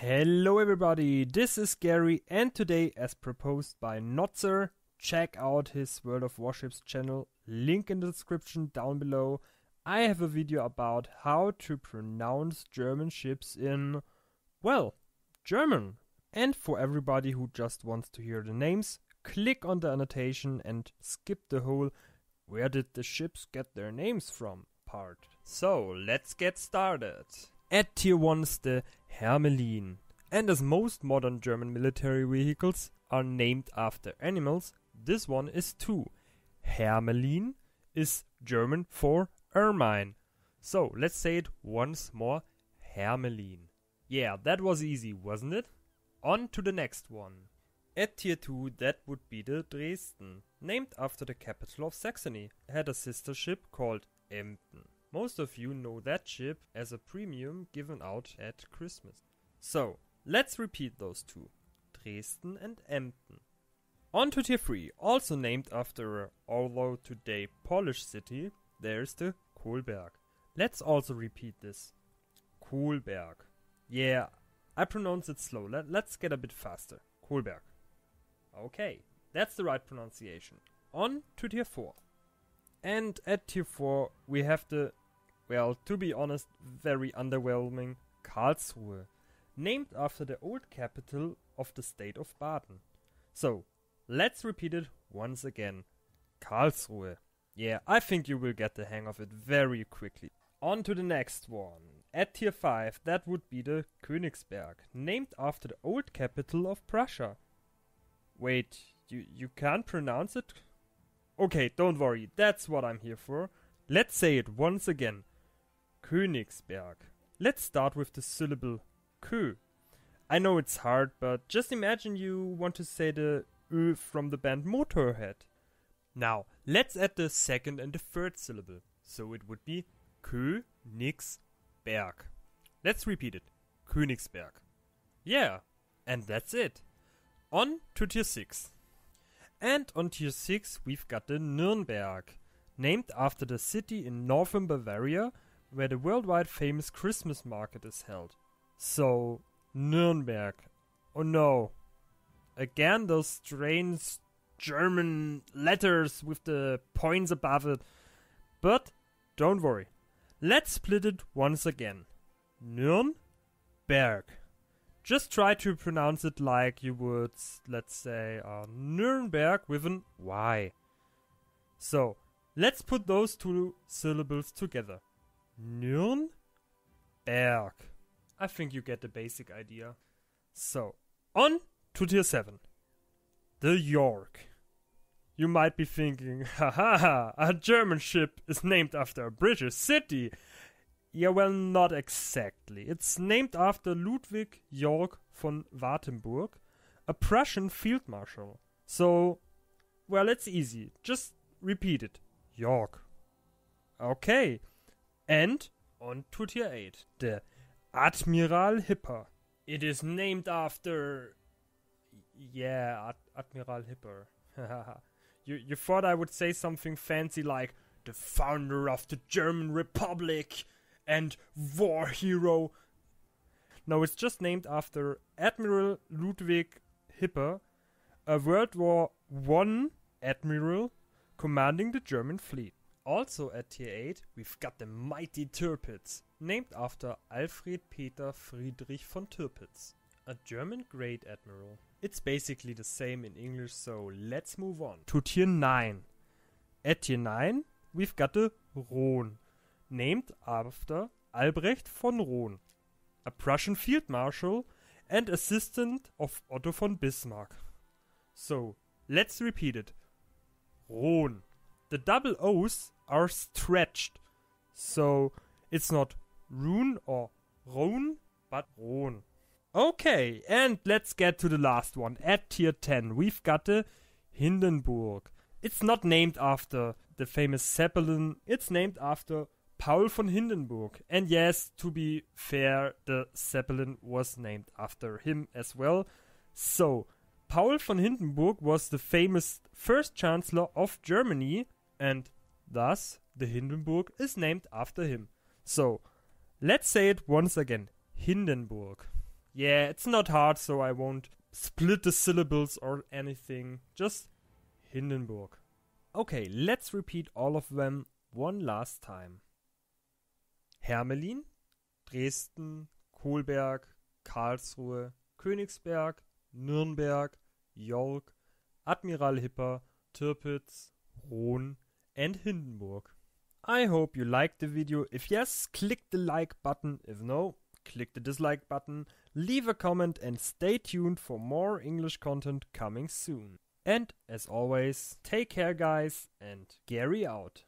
Hello everybody, this is Garry and today as proposed by Notser, check out his World of Warships channel, link in the description down below. I have a video about how to pronounce German ships in, well, German. And for everybody who just wants to hear the names, click on the annotation and skip the whole where did the ships get their names from part. So let's get started. At tier 1 is the Hermelin. And as most modern German military vehicles are named after animals, this one is too. Hermelin is German for ermine. So let's say it once more Hermelin. Yeah, that was easy, wasn't it? On to the next one. At tier 2, that would be the Dresden, named after the capital of Saxony. Had a sister ship called Emden. Most of you know that chip as a premium given out at Christmas. So, let's repeat those two Dresden and Emden. On to tier 3, also named after a, although today Polish city, there's the Kolberg. Let's also repeat this Kolberg. Yeah, I pronounce it slow. Let, let's get a bit faster. Kolberg. Okay, that's the right pronunciation. On to tier 4. And at tier 4, we have the, well, to be honest, very underwhelming Karlsruhe, named after the old capital of the state of Baden. So, let's repeat it once again Karlsruhe. Yeah, I think you will get the hang of it very quickly. On to the next one. At tier 5, that would be the Königsberg, named after the old capital of Prussia. Wait, you, you can't pronounce it? Okay, don't worry, that's what I'm here for. Let's say it once again. Königsberg. Let's start with the syllable Kö. I know it's hard, but just imagine you want to say the Ö from the band Motorhead. Now, let's add the second and the third syllable. So it would be Königsberg. Let's repeat it. Königsberg. Yeah, and that's it. On to tier 6. And on tier 6 we've got the Nürnberg, named after the city in northern Bavaria where the worldwide famous Christmas market is held. So, Nürnberg. Oh no. Again, those strange German letters with the points above it. But don't worry. Let's split it once again. Nürnberg. Just try to pronounce it like you would, let's say, uh, Nuremberg with an Y. So, let's put those two syllables together. Nürnberg. I think you get the basic idea. So, on to tier 7. The Yorck. You might be thinking, haha, a German ship is named after a British city. Yeah, well, not exactly. It's named after Ludwig Yorck von Wartenburg, a Prussian field marshal. So, well, it's easy. Just repeat it. Yorck. Okay. And on to tier 8. The Admiral Hipper. It is named after. Yeah, Ad- Admiral Hipper. you, you thought I would say something fancy like the founder of the German Republic and war hero. No, it's just named after Admiral Ludwig Hipper, a World War One admiral commanding the German fleet. Also at tier 8, we've got the mighty Tirpitz, named after Alfred Peter Friedrich von Tirpitz, a German great admiral. It's basically the same in English, so let's move on to tier 9. At tier 9, we've got the Roon, named after Albrecht von Roon, a Prussian field marshal and assistant of Otto von Bismarck. So, let's repeat it. Roon. The double O's are stretched. So, it's not Rune or Rhone, but Roon. Okay, and let's get to the last one. At tier 10, we've got the Hindenburg. It's not named after the famous Zeppelin, it's named after Paul von Hindenburg. And yes, to be fair, the Zeppelin was named after him as well. So, Paul von Hindenburg was the famous first chancellor of Germany, and thus the Hindenburg is named after him. So, let's say it once again Hindenburg. Yeah, it's not hard, so I won't split the syllables or anything. Just Hindenburg. Okay, let's repeat all of them one last time. Hermelin, Dresden, Kolberg, Karlsruhe, Königsberg, Nürnberg, Yorck, Admiral Hipper, Tirpitz, Roon, and Hindenburg. I hope you liked the video. If yes, click the like button. If no, click the dislike button. Leave a comment and stay tuned for more English content coming soon. And as always, take care guys and Garry out.